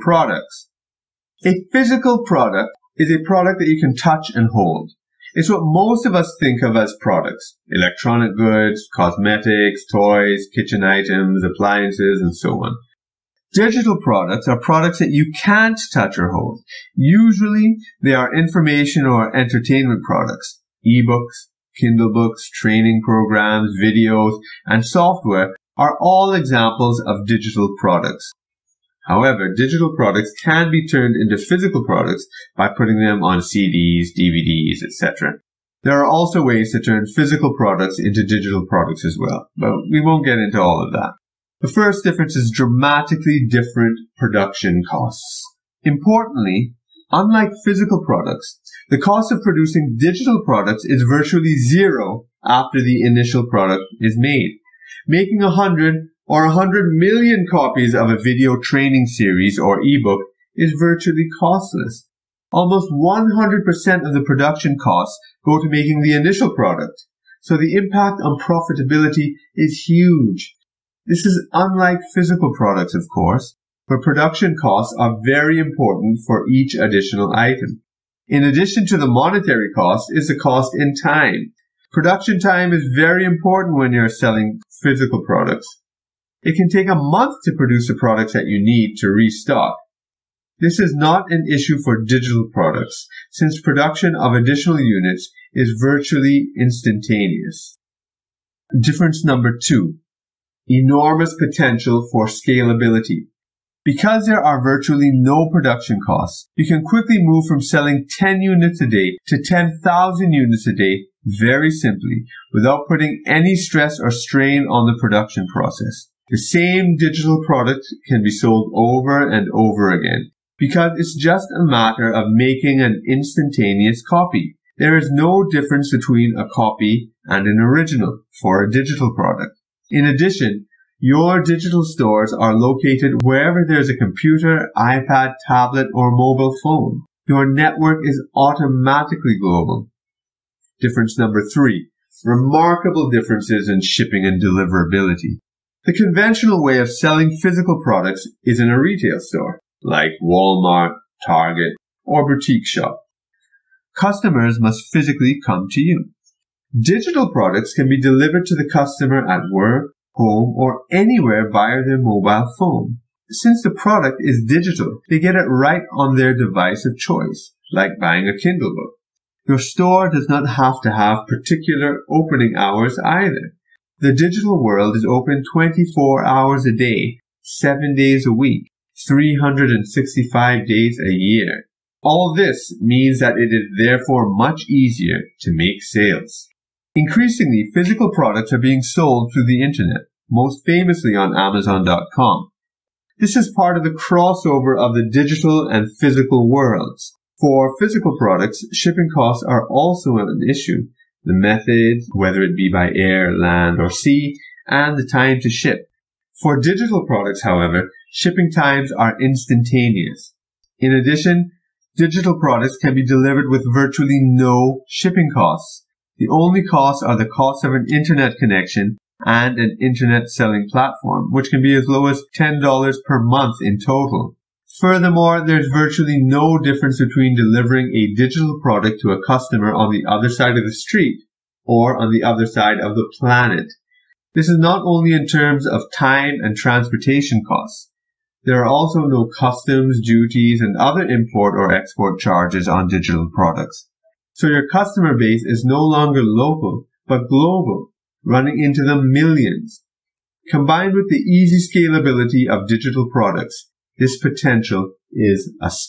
products. A physical product is a product that you can touch and hold. It's what most of us think of as products. Electronic goods, cosmetics, toys, kitchen items, appliances, and so on. Digital products are products that you can't touch or hold. Usually, they are information or entertainment products. Ebooks, Kindle books, training programs, videos, and software are all examples of digital products. However, digital products can be turned into physical products by putting them on CDs, DVDs, etc. There are also ways to turn physical products into digital products as well, but we won't get into all of that. The first difference is dramatically different production costs. Importantly, unlike physical products, the cost of producing digital products is virtually zero after the initial product is made. Making a hundred or 100 million copies of a video training series or ebook is virtually costless. Almost 100% of the production costs go to making the initial product. So the impact on profitability is huge. This is unlike physical products, of course, where production costs are very important for each additional item. In addition to the monetary cost is the cost in time. Production time is very important when you're selling physical products. It can take a month to produce the products that you need to restock. This is not an issue for digital products, since production of additional units is virtually instantaneous. Difference number two, enormous potential for scalability. Because there are virtually no production costs, you can quickly move from selling 10 units a day to 10,000 units a day very simply without putting any stress or strain on the production process. The same digital product can be sold over and over again because it's just a matter of making an instantaneous copy. There is no difference between a copy and an original for a digital product. In addition, your digital stores are located wherever there's a computer, iPad, tablet, or mobile phone. Your network is automatically global. Difference number three, remarkable differences in shipping and deliverability. The conventional way of selling physical products is in a retail store, like Walmart, Target, or boutique shop. Customers must physically come to you. Digital products can be delivered to the customer at work, home, or anywhere via their mobile phone. Since the product is digital, they get it right on their device of choice, like buying a Kindle book. Your store does not have to have particular opening hours either. The digital world is open 24 hours a day, 7 days a week, 365 days a year. All this means that it is therefore much easier to make sales. Increasingly, physical products are being sold through the internet, most famously on Amazon.com. This is part of the crossover of the digital and physical worlds. For physical products, shipping costs are also an issue, the method, whether it be by air, land, or sea, and the time to ship. For digital products, however, shipping times are instantaneous. In addition, digital products can be delivered with virtually no shipping costs. The only costs are the cost of an internet connection and an internet selling platform, which can be as low as $10 per month in total. Furthermore, there's virtually no difference between delivering a digital product to a customer on the other side of the street or on the other side of the planet. This is not only in terms of time and transportation costs. There are also no customs, duties, and other import or export charges on digital products. So your customer base is no longer local, but global, running into the millions. Combined with the easy scalability of digital products, this potential is astounding.